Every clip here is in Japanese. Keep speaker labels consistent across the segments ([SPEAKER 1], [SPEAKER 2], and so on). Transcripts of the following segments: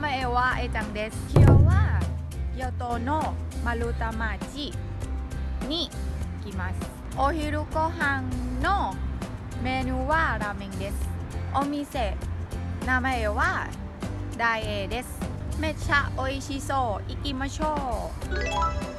[SPEAKER 1] はえちゃんです今日はヨトのマルタ町に来ますお昼ご飯のメニューはラーメンですお店名前は大英ですめっちゃ美味しそう行きましょう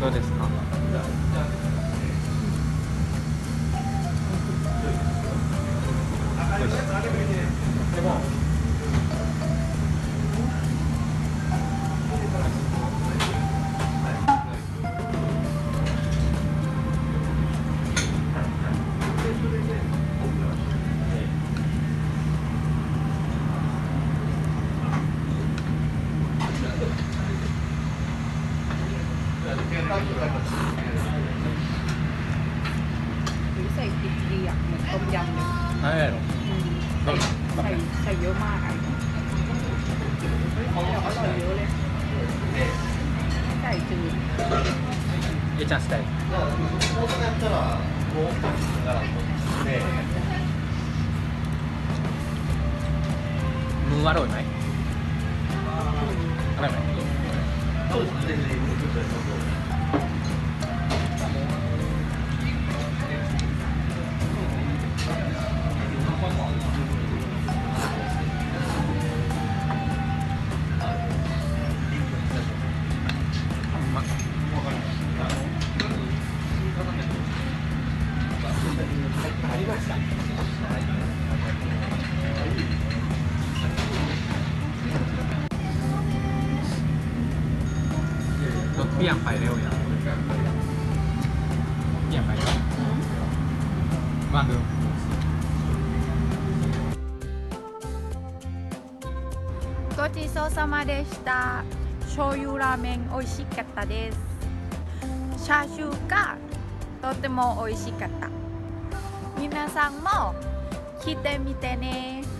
[SPEAKER 2] どうですか？
[SPEAKER 1] ห ให้หรอใส่ใส่เยอะมากอ่ะอร่อยเยอะเลยใส่จืด
[SPEAKER 2] เอจัสเต็กมึงอร่อยไหม เปรี้ยงไปเร็วอย่างเปรี้ยงไปเร็วว่างดู
[SPEAKER 1] ごちそうさまでした醤油ラーメン美味しかったですチャーシューがとても美味しかった 皆さんも来てみてね。